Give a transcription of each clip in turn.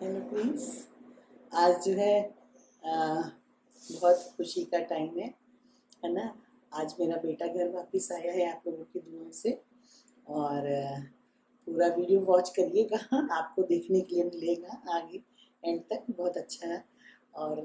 Hello please आज जो है आ, बहुत खुशी का टाइम है है ना? आज मेरा बेटा घर वापस आया है आप लोगों की दुआओं से। और पूरा वीडियो वॉच करिएगा आपको देखने के लिए मिलेगा आगे एंड तक। बहुत अच्छा है। और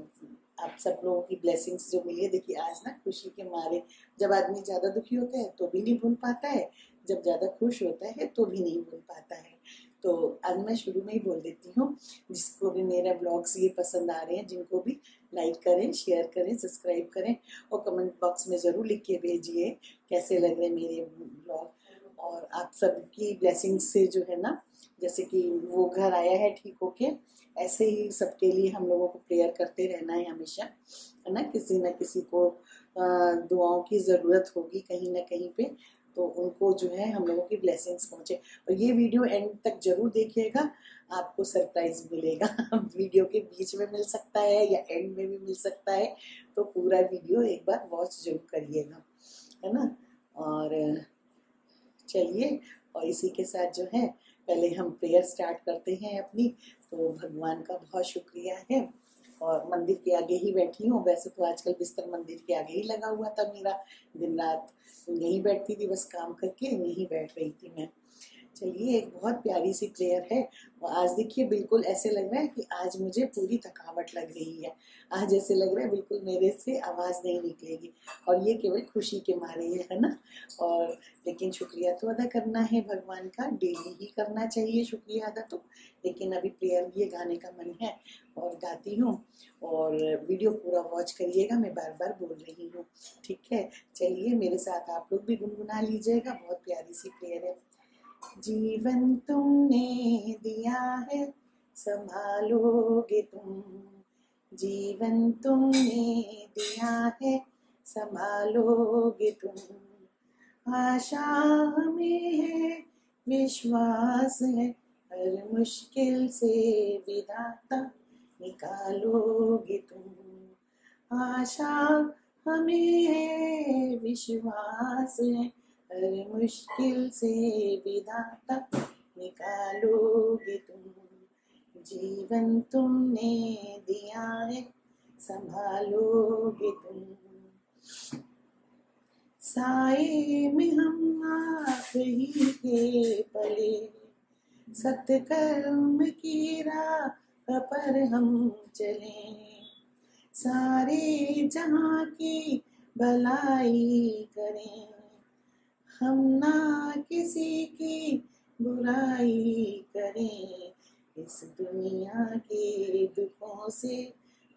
आप सब लोगों की ब्लेसिंग्स जो मिली है देखिए आज ना खुशी के मारे जब आदमी ज़्यादा दुखी होता है तो भी नहीं भूल पाता है जब ज़्यादा खुश होता है तो भी नहीं भूल पाता है। तो आज मैं शुरू में ही बोल देती हूँ। जिसको भी मेरा ब्लॉग्स ये पसंद आ रहे हैं, जिनको भी लाइक करें शेयर करें सब्सक्राइब करें और कमेंट बॉक्स में ज़रूर लिख के भेजिए कैसे लग रहे मेरे ब्लॉग और आप सबकी ब्लेसिंग से जो है ना, जैसे कि वो घर आया है ठीक होके, ऐसे ही सबके लिए हम लोगों को प्रेयर करते रहना है हमेशा, है ना? किसी न किसी को दुआओं की ज़रूरत होगी कहीं ना कहीं पे। तो उनको जो है हम लोगों की ब्लेसिंग्स पहुँचे। और ये वीडियो एंड तक ज़रूर देखिएगा, आपको सरप्राइज़ मिलेगा। वीडियो के बीच में मिल सकता है या एंड में भी मिल सकता है तो पूरा वीडियो एक बार वॉच ज़रूर करिएगा, है ना? और, चलिए, और इसी के साथ जो है, पहले हम प्रेयर स्टार्ट करते हैं अपनी। तो भगवान का बहुत शुक्रिया है। और मंदिर के आगे ही बैठी हूँ। वैसे तो आजकल बिस्तर मंदिर के आगे ही लगा हुआ था मेरा। दिन रात यही बैठती थी, बस काम करके यहीं बैठ रही थी मैं। चलिए, एक बहुत प्यारी सी प्रेयर है और आज देखिए बिल्कुल ऐसे लग रहा है कि आज मुझे पूरी थकावट लग रही है। आज ऐसे लग रहा है बिल्कुल मेरे से आवाज़ नहीं निकलेगी और ये केवल खुशी के मारे है ना? और लेकिन शुक्रिया तो अदा करना है भगवान का डेली ही करना चाहिए शुक्रिया अदा तो। लेकिन अभी प्रेयर ये गाने का मन है और गाती हूँ और वीडियो पूरा वॉच करिएगा, मैं बार बार बोल रही हूँ, ठीक है? चलिए मेरे साथ आप लोग भी गुनगुना लीजिएगा, बहुत प्यारी सी प्रेयर है। जीवन तुमने दिया है, संभालोगे तुम। जीवन तुमने दिया है, संभालोगे तुम। आशा में है, विश्वास है, हर मुश्किल से विधाता निकालोगे तुम। आशा हमें है, विश्वास है हर मुश्किल से विधाता निकालोगे तुम। जीवन तुमने दिया है, संभालोगे तुम। साए में हम आप ही के पले, सत्कर्म की राह पर हम चले। सारे जहाँ की भलाई करें हम ना किसी की बुराई करें। इस दुनिया के दुखों से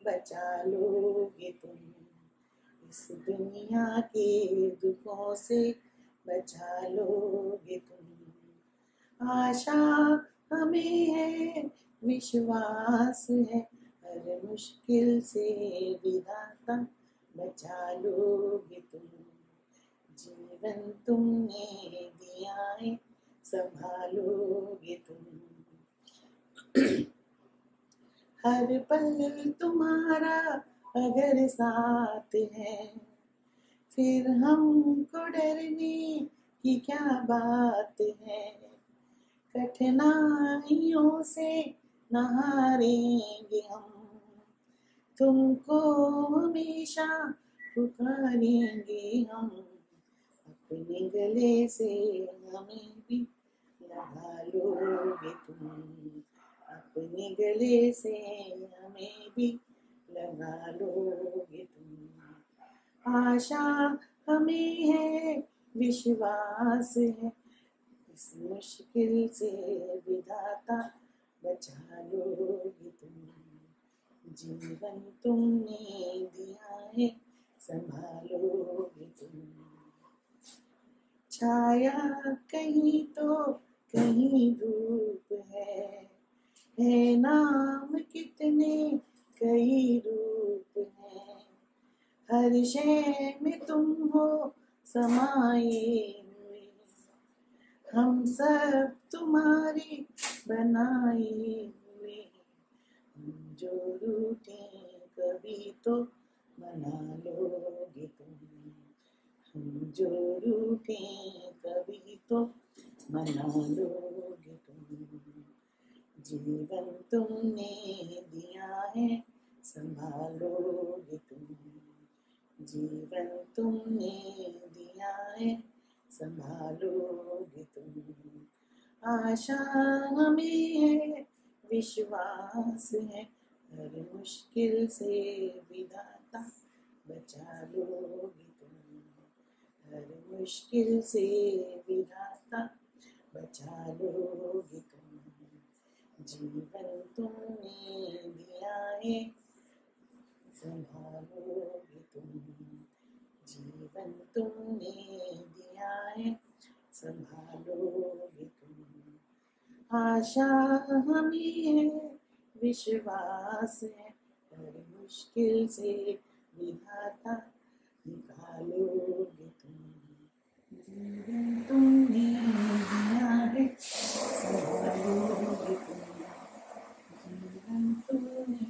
बचा लोगे तुम। इस दुनिया के दुखों से बचा लोगे तुम। आशा हमें है, विश्वास है, हर मुश्किल से विधाता बचा लोगे तुम। जीवन तुमने दिया है संभालोगे तुम। हर पल तुम्हारा अगर साथ है, फिर हमको डरने की क्या बात है? कठिनाइयों से नहारेंगे हम, तुमको हमेशा पुकारेंगे हम। गले से हमें भी लगा लोगे तुम अपने गले से हमें भी लगा लोगे तुम आशा हमें है विश्वास है इस मुश्किल से विधाता बचा लोगे तुम जीवन तुमने दिया है संभालोगे तुम छाया कहीं तो कहीं धूप है। है नाम कितने कई रूप है। हर शय में तुम हो, समाये हुए। हम सब तुम्हारे बनाए हुए। हम जो रूठे कभी तो बना लोगे तुम। जो रूठे कभी तो मना लोगे जीवन तुमने दिया है, संभालोगे तुम। जीवन तुमने दिया है, संभालोगे तुम। आशा हमें है, विश्वास है, हर मुश्किल से विधाता बचा लोगे तुम हर मुश्किल से विधाता। बचा लोगे जीवन तुमने दिया है। संभालोगे तुम जीवन तुमने दिया है। संभालोगे तुम आशा हमें, विश्वास है। हर मुश्किल से विधाता निकालोगे तुम जीवन तुमने दिया है संभालोगे तुम जीवन तुमने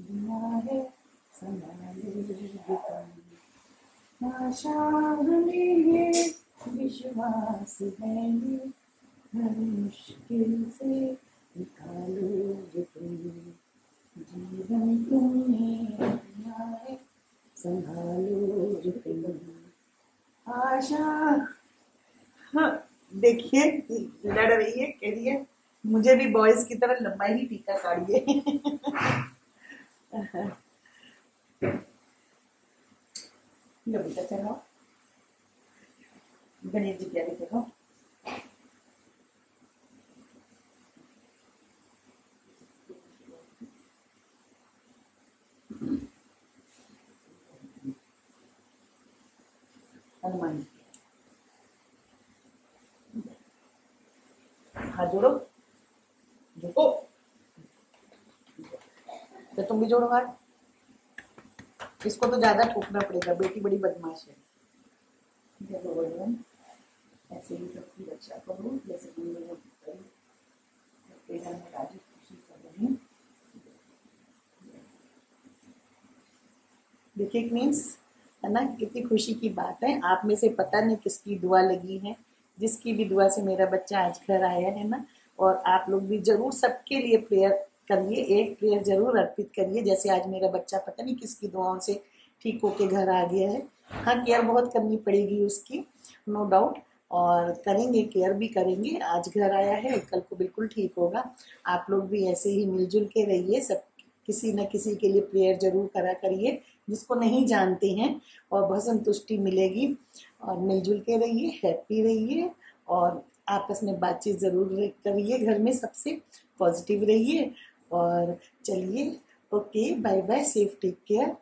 दिया है संभालोगे तुम आशा विश्वास है मुश्किल से जीवन है संभालोगे तुम। आशा हाँ देखिए लड़ रही है, कह रही है, मुझे भी बॉयज़ की तरह लंबा ही टीका काढ़िए लो बेटा चलो गणेश हनुमान हाथ जोड़ो झुको तो तुम भी जोड़ो हाथ इसको तो ज़्यादा ठोकना पड़ेगा, बेटी बड़ी बदमाश है। ऐसे ही सबकी रक्षा करो, जैसे करो में खुशी रहे। देखिए मीन्स है ना, कितनी खुशी की बात है। आप में से पता नहीं किसकी दुआ लगी है, जिसकी भी दुआ से मेरा बच्चा आज घर आया है ना, और आप लोग भी ज़रूर सबके लिए प्रेयर करिए, एक प्रेयर ज़रूर अर्पित करिए। जैसे आज मेरा बच्चा पता नहीं किसकी दुआओं से ठीक होके घर आ गया है। हाँ केयर बहुत करनी पड़ेगी उसकी नो डाउट और करेंगे केयर भी करेंगे। आज घर आया है, कल को बिल्कुल ठीक होगा। आप लोग भी ऐसे ही मिलजुल के रहिए, सब किसी न किसी के लिए प्रेयर ज़रूर करा करिए। जिसको नहीं जानते हैं, और बहुत संतुष्टि मिलेगी। और मिलजुल के रहिए हैप्पी रहिए, और आपस में बातचीत ज़रूर करिए। घर में सबसे पॉजिटिव रहिए। और चलिए okay bye bye safe take care